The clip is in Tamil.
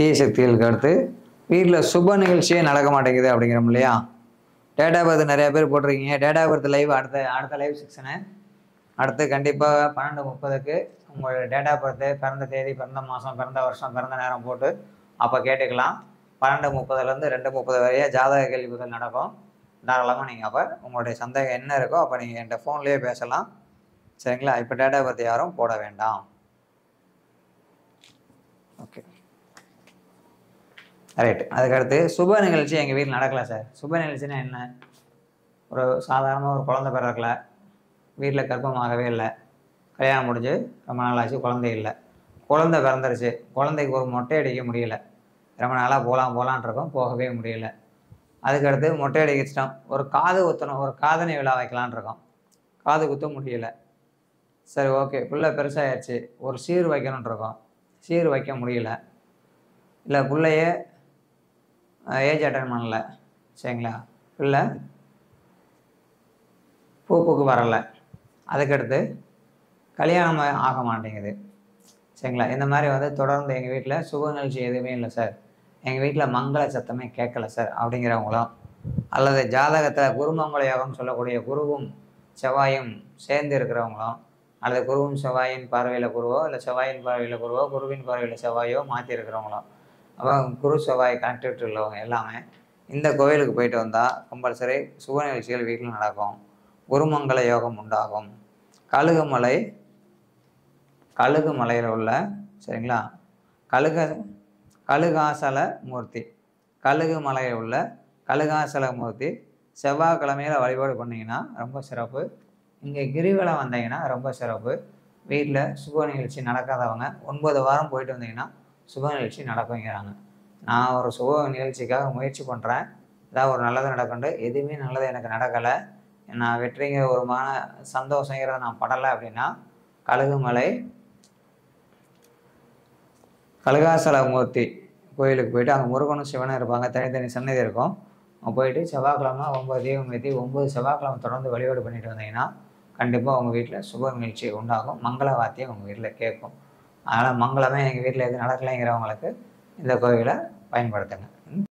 தீய சக்திகளுக்கு அடுத்து வீட்டில் சுப நிகழ்ச்சியே நடக்க மாட்டேங்குது அப்படிங்கிறோம் இல்லையா? டேட்டா பர்த் நிறைய பேர் போட்டிருக்கீங்க. டேட்டா பர்த் லைவ் அடுத்த அடுத்த லைவ் செக்ஷனு அடுத்து கண்டிப்பாக பன்னெண்டு முப்பதுக்கு உங்களோட டேட்டா பர்த்து பிறந்த தேதி பிறந்த மாதம் பிறந்த வருஷம் பிறந்த நேரம் போட்டு அப்போ கேட்டுக்கலாம். பன்னெண்டு முப்பதுலேருந்து ரெண்டு முப்பது வரைய ஜாதக கேள்விகள் நடக்கும். தாராளமாக நீங்கள் அப்போ உங்களுடைய சந்தேகம் என்ன இருக்கோ அப்போ நீங்கள் என்கிட்ட ஃபோன்லேயே பேசலாம். சரிங்களா? இப்போ டேட்டா பர்த் யாரும் போட வேண்டாம் ஓகே ரைட் அதுக்கடுத்து சுப நிகழ்ச்சி எங்கள் வீட்டில் நடக்கல சார். சுப நிகழ்ச்சினா என்ன? ஒரு சாதாரணமாக ஒரு குழந்தை பிறக்கல. வீட்டில் கர்ப்பமாகவே இல்லை. கல்யாணம் முடிஞ்சு ரொம்ப நாள் ஆச்சு குழந்தை இல்லை. குழந்தை பிறந்துருச்சு. குழந்தைக்கு ஒரு மொட்டை அடிக்க முடியல. ரொம்ப நாளாக போகலாம் போகலான்ட்ருக்கோம் போகவே முடியல. அதுக்கடுத்து மொட்டை அடிக்கிச்சிட்டோம் ஒரு காது குத்தணும் ஒரு காதணி விழா வைக்கலான் இருக்கோம். காது குத்த முடியல. சரி ஓகே. பிள்ளை பெருசாகிடுச்சு ஒரு சீர் வைக்கணுன்ட்ருக்கோம் சீர் வைக்க முடியல. இல்லை பிள்ளைய ஏஜ் அட்டன் பண்ணல. சரிங்களா? இல்லை? பூப்புக்கு வரலை. அதுக்கடுத்து கல்யாணம் ஆக மாட்டேங்குது. சரிங்களா? இந்த மாதிரி வந்து தொடர்ந்து எங்கள் வீட்டில் சுப நிகழ்ச்சி எதுவுமே இல்லை சார். எங்கள் வீட்டில் மங்கள சத்தமே கேட்கல சார் அப்படிங்கிறவங்களும் அல்லது ஜாதகத்தில் குருமங்கள யோகம் சொல்லக்கூடிய குருவும் செவ்வாயும் சேர்ந்து இருக்கிறவங்களும் அல்லது குருவும் செவ்வாயின் பார்வையில் குருவோ இல்லை செவ்வாயின் பார்வையில் குருவோ குருவின் பார்வையில் செவ்வாயோ மாற்றி இருக்கிறவங்களும் அப்போ குரு செவ்வாய் கனெக்டிவிட்டி உள்ளவங்க எல்லாமே இந்த கோவிலுக்கு போயிட்டு வந்தால் கம்பல்சரி சுப நிகழ்ச்சிகள் வீட்டில் நடக்கும். குருமங்கள யோகம் உண்டாகும். கழுகுமலை கழுகு மலையில் உள்ள சரிங்களா? கழுக கழுகாசல மூர்த்தி. கழுகு மலையில் உள்ள கழுகாசல மூர்த்தி செவ்வாய்க்கிழமையில் வழிபாடு பண்ணிங்கன்னா ரொம்ப சிறப்பு. இங்கே கிரிவலம் வந்தீங்கன்னா ரொம்ப சிறப்பு. வீட்டில் சுப நிகழ்ச்சி நடக்காதவங்க ஒன்பது வாரம் போயிட்டு வந்தீங்கன்னா சுப நிகழ்ச்சி நடக்குங்கிறாங்க நான் ஒரு சுப நிகழ்ச்சிக்காக முயற்சி பண்ணுறேன் ஏதாவது ஒரு நல்லது நடக்கண்டு. எதுவுமே நல்லது எனக்கு நடக்கலை. நான் வெற்றிங்கிற ஒரு மன சந்தோஷங்கிறத நான் படலை அப்படின்னா கழுகுமலை கழுகாசலமூர்த்தி கோயிலுக்கு போயிட்டு அங்கே முருகனும் சிவனும் இருப்பாங்க. தனித்தனி சன்னதி இருக்கும். போயிட்டு செவ்வாய்க்கிழமை ஒம்பது தீபம் ஏற்றி ஒம்பது செவ்வாய்க்கிழமை தொடர்ந்து வழிபாடு பண்ணிட்டு வந்தீங்கன்னா கண்டிப்பாக உங்கள் வீட்டில் சுப நிகழ்ச்சி உண்டாகும். மங்கள வார்த்தையை உங்கள் வீட்டில் கேட்கும். அதனால் மங்களமே எங்கள் வீட்டில் எது நடக்கலைங்கிறவங்களுக்கு இந்த கோவிலை பயன்படுத்துங்க.